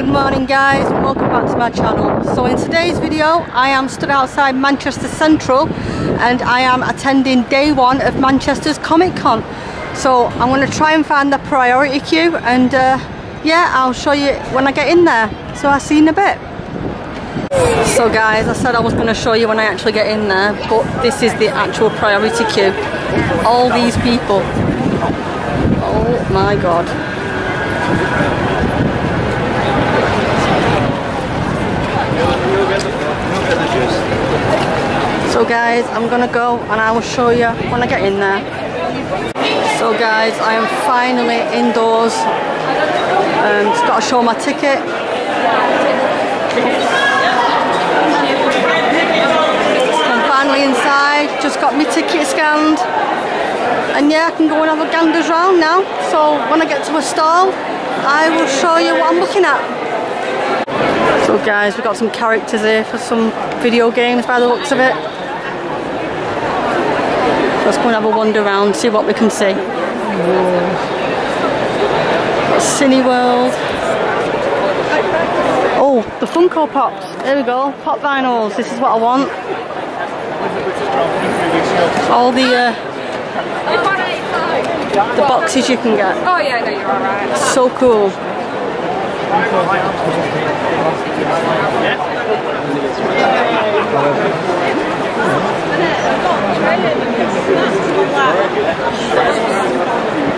Good morning guys and welcome back to my channel. So in today's video I am stood outside Manchester Central and I am attending day one of Manchester's Comic Con. So I'm going to try and find the priority queue and uh, yeah I'll show you when I get in there. So I'll see you in a bit. So guys I said I was going to show you when I actually get in there but this is the actual priority queue. All these people. Oh my god. So guys, I'm gonna go and I will show you when I get in there. So guys, I am finally indoors. Um, just gotta show my ticket. I'm finally inside, just got my ticket scanned. And yeah, I can go and have a ganders round now. So when I get to a stall, I will show you what I'm looking at. So guys, we've got some characters here for some video games by the looks of it. Let's go and have a wander around, see what we can see. Cineworld. Oh, the Funko Pops. There we go. Pop vinyls. This is what I want. All the uh, the boxes you can get. Oh yeah, no, you're alright. So cool. Oh,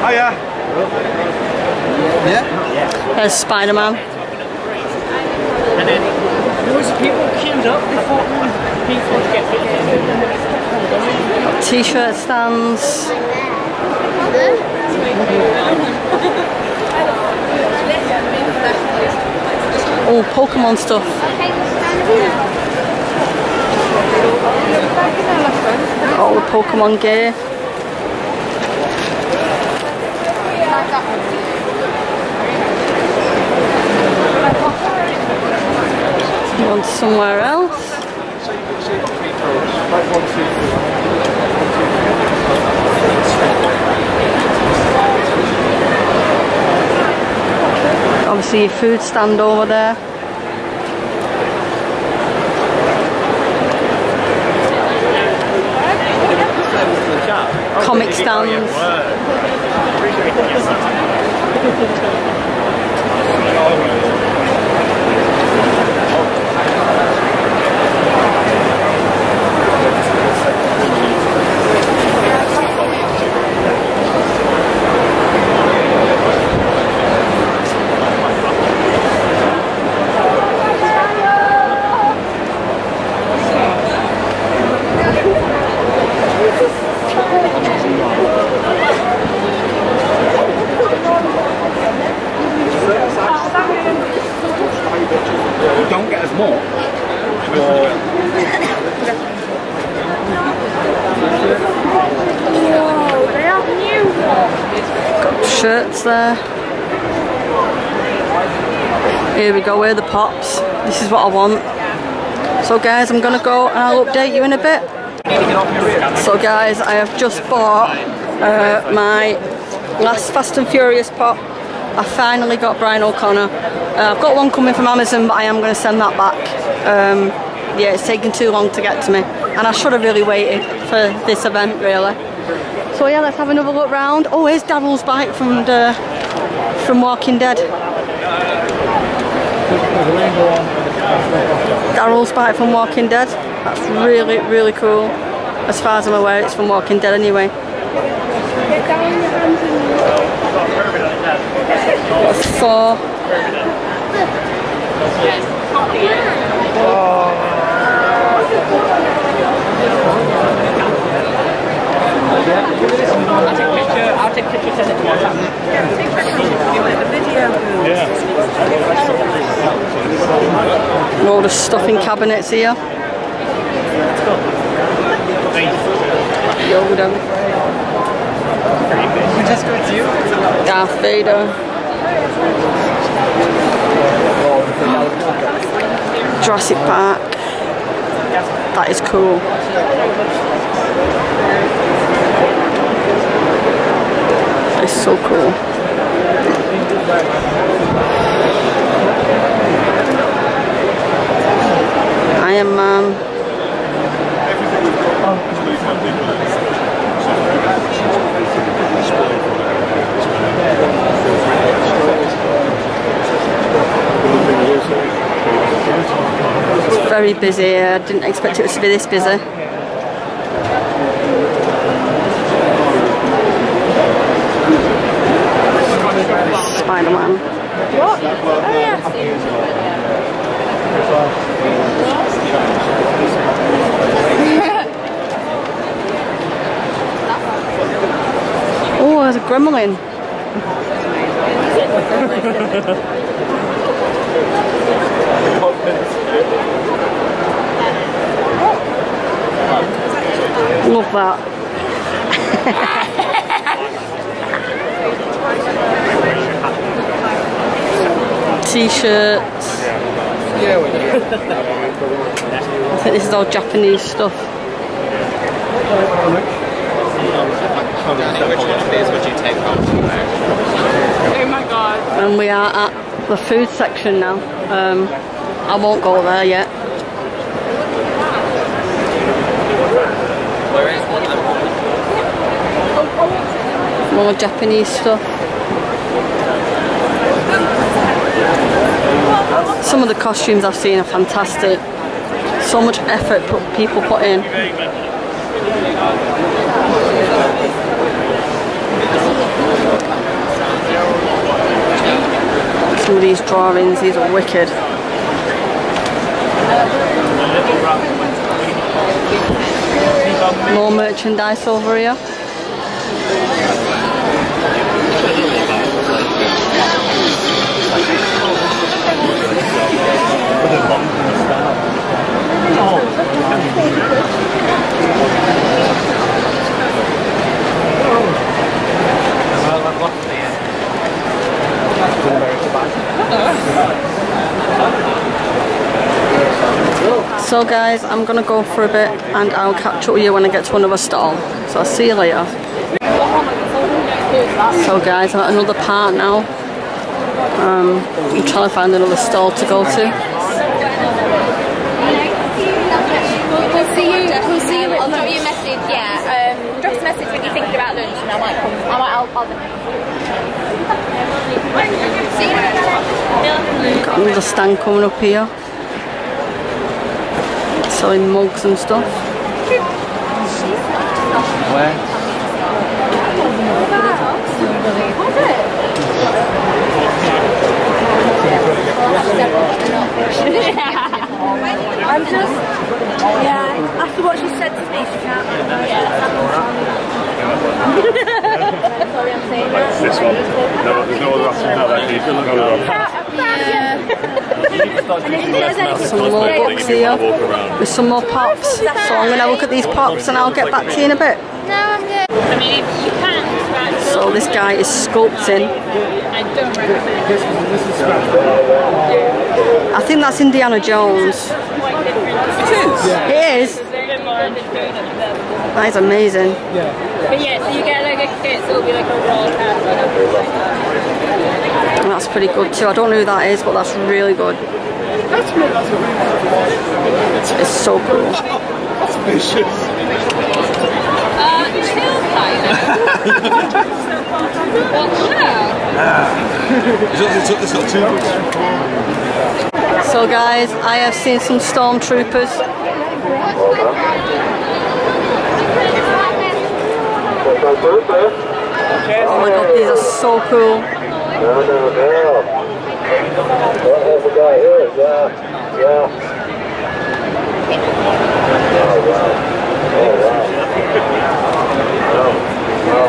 Hiya. Yeah? There's Spider-Man. Was people queued up before people to get pictures? T-shirt stands. Oh, Pokemon stuff. All the Pokemon gear. On somewhere else. Obviously food stand over there. Comic stands. You don't get as much. Or Oh, they have new ones. shirts there. Here we go, where the pops. This is what I want. So guys, I'm gonna go and I'll update you in a bit. So guys, I have just bought uh, my last Fast and Furious pop. I finally got Brian O'Connor. Uh, I've got one coming from Amazon, but I am going to send that back. Um, yeah, it's taking too long to get to me, and I should have really waited for this event, really. So yeah, let's have another look round. Oh, here's Daryl's bike from the from Walking Dead. Daryl's bike from Walking Dead. That's really, really cool. As far as I'm aware, it's from Walking Dead anyway. Get down your hands and What's for? I'll take a picture, I'll take a picture, send it to WhatsApp. All the stuff in cabinets here. Yoda. Just go to you. Darth Vader. Jurassic Park. That is cool. It's so cool. I am um, It's very busy. I didn't expect it to be this busy. Spider-Man. What? Oh yeah. Oh, there's a gremlin. Love that. T-shirts. I think this is all Japanese stuff. Oh my god. and we are at the food section now. Um, I won't go there yet. More Japanese stuff. Some of the costumes I've seen are fantastic. So much effort put, people put in. Some of these drawings, these are wicked. More merchandise over here. So guys, I'm gonna go for a bit and I'll catch up with you when I get to another stall. So I'll see you later. So guys, I'm at another part now. Um, I'm trying to find another stall to go to. We'll see you. We'll see you. I'll drop you a message. Yeah. Um, drop us a message when you're thinking about lunch, and I might come. I might. I'll. I'll see you. Got another stand coming up here. Selling mugs and stuff. Where? I'm just. Yeah. After what she said to me, she can't. Sorry, I'm saying that. This one. No, there's no other option now. That you can look at Some more books here with some more pops. So I'm gonna look at these pops and I'll get back to you in a bit. No, I'm good. I mean, you can. So this guy is sculpting. I don't recommend I think that's Indiana Jones. It is. That is amazing. But yeah, so you get like a kit, so it'll be like a roll cast. That's pretty good too. I don't know who that is, but that's really good. It's so cool. Uh, chill, Tyler. It's got two. So guys, I have seen some stormtroopers. Oh my god, these are so cool. No, no, no. What have we got here? Yeah, yeah. Oh, wow. Oh, wow. Wow. Wow.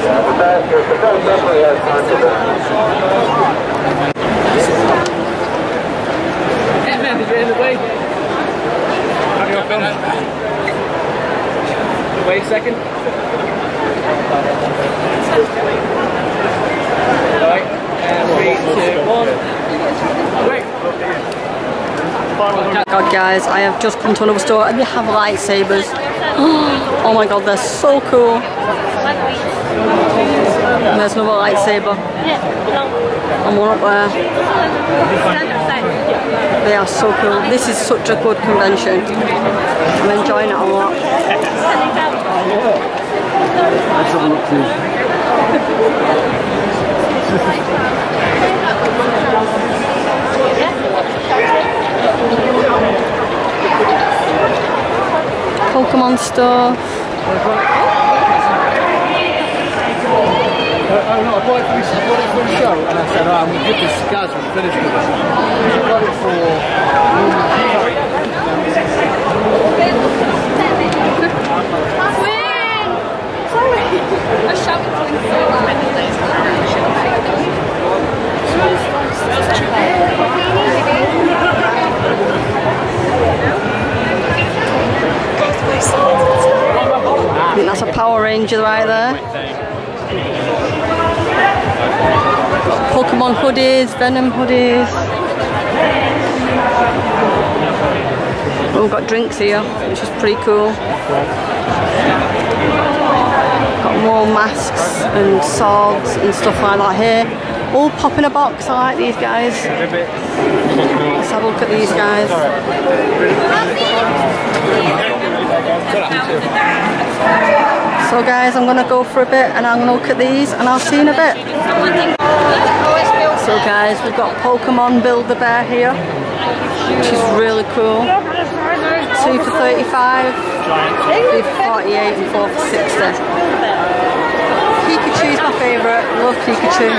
Yeah, but that, but that definitely has time for that. Ant-Man, you're in the way. How do you film it? Wait a second. Alright, and three, two, one. Wait. God guys, I have just come to another store and they have lightsabers. Oh my god, they're so cool. there's another lightsaber. And one up there. They are so cool. This is such a good convention. I'm enjoying it a lot. Let's have a look. Pokemon stuff. Uh, oh I bought it for the show and I said, oh, I'm going to give this to Gaz when we finish with it. I it for... Ranger right there. Pokemon hoodies, Venom hoodies. Oh, we've got drinks here, which is pretty cool. Got more masks and swords and stuff like that here. All pop in a box. I like these guys. Let's have a look at these guys. So guys, I'm gonna go for a bit and I'm gonna look at these and I'll see you in a bit. So guys, we've got Pokemon Build-A-Bear here, which is really cool. Two for 35, three for 48 and four for 60. Pikachu's my favourite, love Pikachu.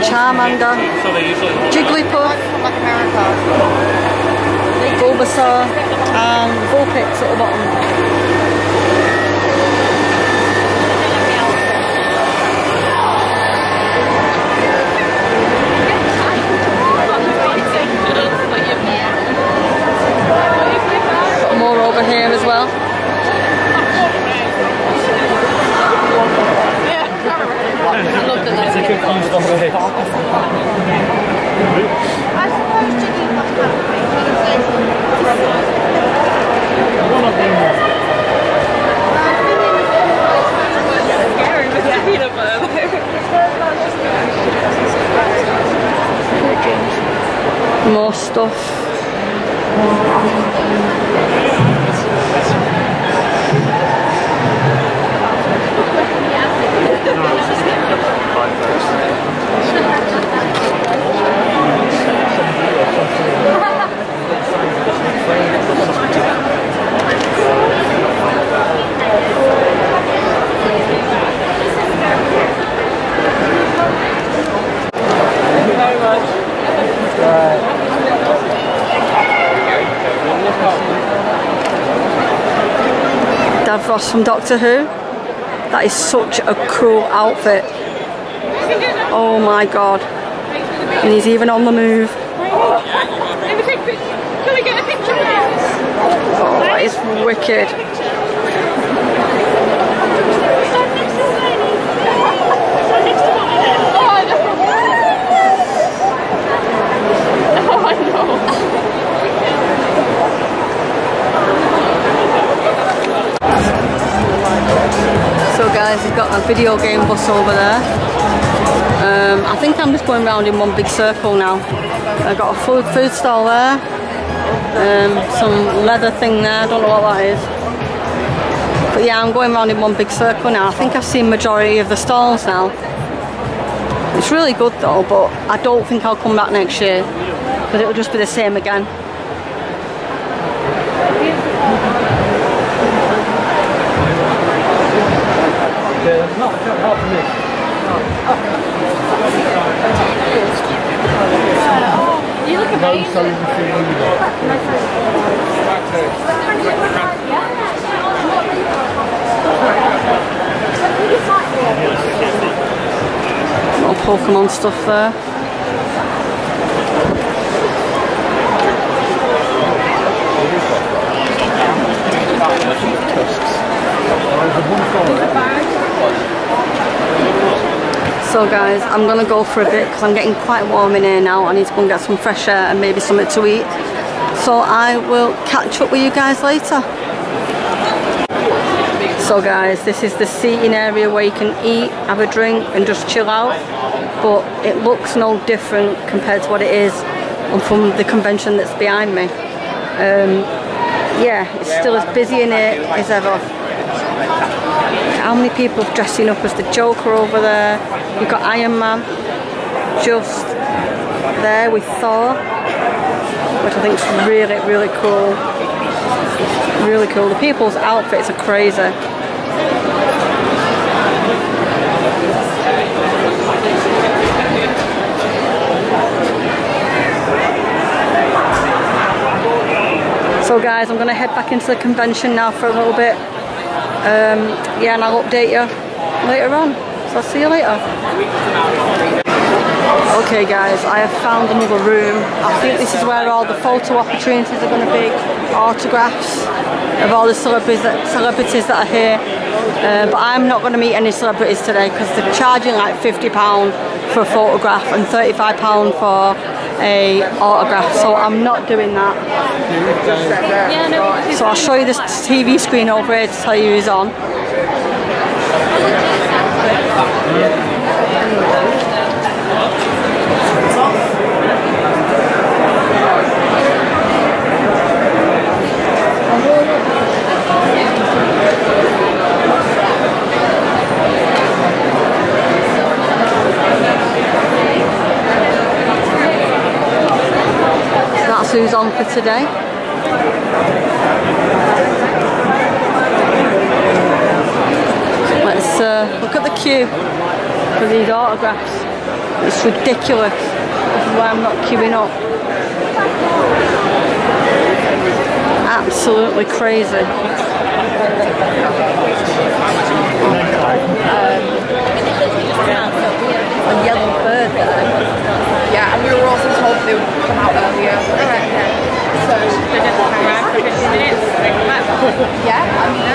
Charmander, Jigglypuff, Bulbasaur and Vulpix at the bottom. Got more over here as well. It's a confused already. More stuff. Davros from Doctor Who. That is such a cool outfit. Oh my god. And he's even on the move. Can we get a picture of? Oh, that is wicked. A video game bus over there. Um, I think I'm just going around in one big circle now. I've got a food, food stall there. Um, some leather thing there, I don't know what that is. But yeah, I'm going around in one big circle now. I think I've seen majority of the stalls now. It's really good though, but I don't think I'll come back next year because it'll just be the same again. Yeah, not hard for me. You look No amazing. sewing machine either. Little Pokemon stuff there. So guys, I'm gonna go for a bit because I'm getting quite warm in here now. I need to go and get some fresh air and maybe something to eat. So I will catch up with you guys later. So guys, this is the seating area where you can eat, have a drink and just chill out. But it looks no different compared to what it is from the convention that's behind me. Um, yeah, it's still as busy in it as ever. How many people dressing up as the Joker over there? You've got Iron Man just there with Thor, which I think is really, really cool. Really cool. The people's outfits are crazy. So guys, I'm going to head back into the convention now for a little bit. Um, yeah, and I'll update you later on. So I'll see you later. Okay guys, I have found another room. I think this is where all the photo opportunities are going to be. Autographs of all the celebrities that, celebrities that are here. Uh, but I'm not going to meet any celebrities today because they're charging like £50 for a photograph and £35 for a autograph. So I'm not doing that. So I'll show you this TV screen over here to tell you who's on. That's who's on for today. Let's uh, look at the queue for these autographs. It's ridiculous. This is why I'm not queuing up. Absolutely crazy. A yellow bird there. Yeah, and we were also told they would come out earlier. So they just hang around for 15 minutes. Yeah, I mean.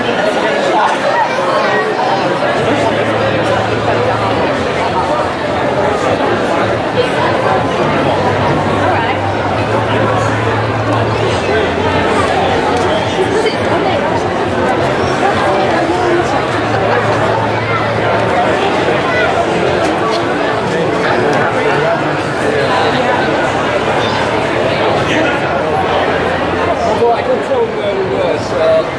Well, I can tell where we were, so...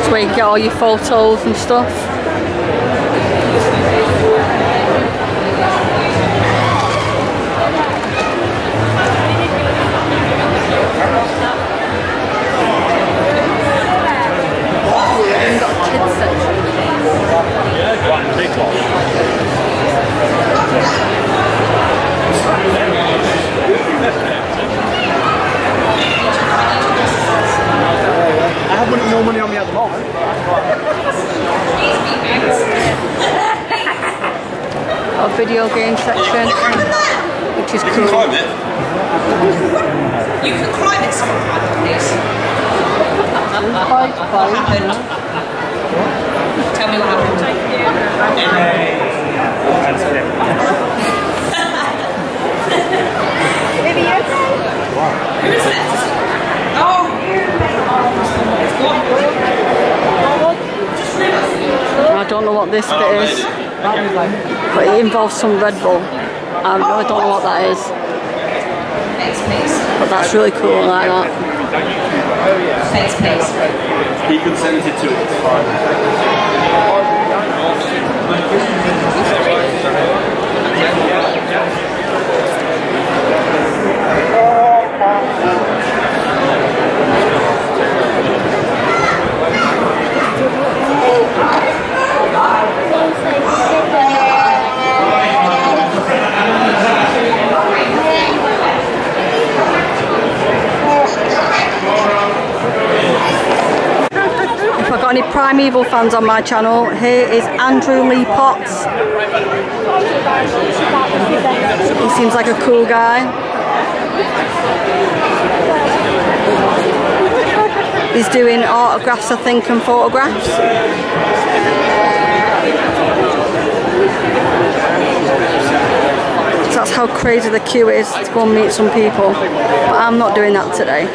It's where you get all photos and stuff. You've got a kids section. I have money, no money on me at the moment. A video game section, which is cool. Climb it. You can climb it sometime, please. Quite, quite. Tell me what happened. Maybe you Who is this? Oh, I don't know what this oh, bit is, but it involves some Red Bull. Um, I really don't know what that is, but that's really cool. I like that. Thanks, please. He consented to it. If I've got any Primeval fans on my channel, here is Andrew Lee Potts. He seems like a cool guy. He's doing autographs, I think, and photographs. So that's how crazy the queue is to go and meet some people. But I'm not doing that today.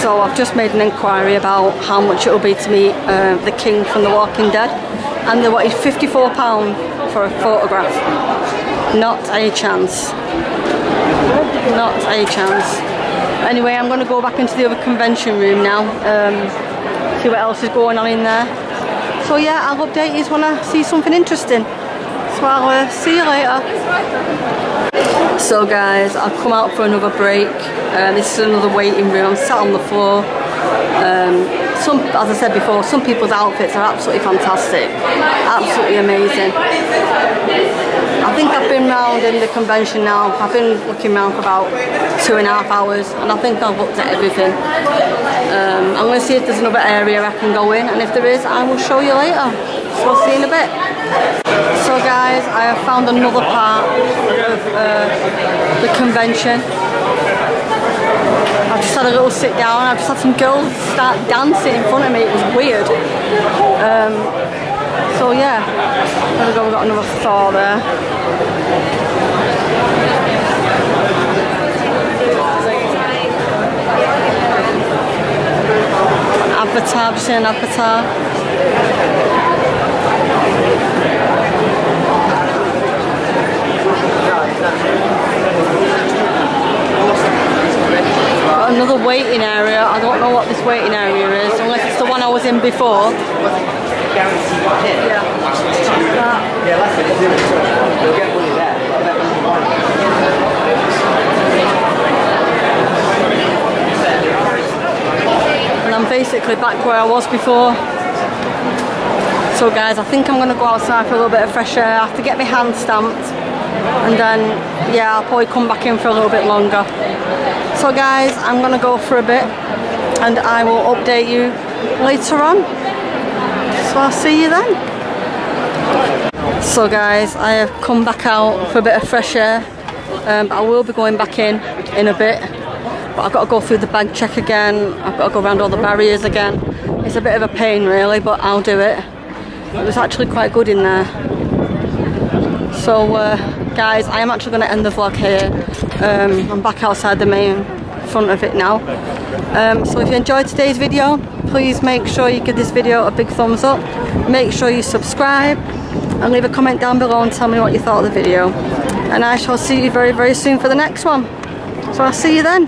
So I've just made an inquiry about how much it will be to meet uh, the king from The Walking Dead and they wanted £54 for a photograph. Not a chance. Not a chance. Anyway, I'm going to go back into the other convention room now, um, see what else is going on in there. So yeah, I'll update you when I see something interesting. So I'll uh, see you later. So guys, I've come out for another break. Uh, this is another waiting room. I'm sat on the floor. Um, some, as I said before, some people's outfits are absolutely fantastic, absolutely amazing. I think I've been round in the convention now. I've been looking around for about two and a half hours, and I think I've looked at everything. Um, I'm going to see if there's another area I can go in, and if there is, I will show you later. So I'll see you in a bit. So guys, I have found another part of uh, the convention. I just had a little sit down. I just had some girls start dancing in front of me. It was weird. Um, so yeah, there we go. We've got another Thor there. Avatar, have seen Avatar? Another waiting area. I don't know what this waiting area is, unless it's the one I was in before. Yeah. That. And I'm basically back where I was before. So guys, I think I'm going to go outside for a little bit of fresh air. I have to get my hand stamped. And then, yeah, I'll probably come back in for a little bit longer. So guys, I'm to go for a bit. And I will update you later on. So I'll see you then. So guys, I have come back out for a bit of fresh air. Um, I will be going back in in a bit. But I've got to go through the bag check again. I've got to go around all the barriers again. It's a bit of a pain really, but I'll do it. It was actually quite good in there. So uh, guys, I am actually going to end the vlog here. Um, I'm back outside the main front of it now. Um, so if you enjoyed today's video, please make sure you give this video a big thumbs up. Make sure you subscribe and leave a comment down below and tell me what you thought of the video. And I shall see you very, very soon for the next one. So I'll see you then.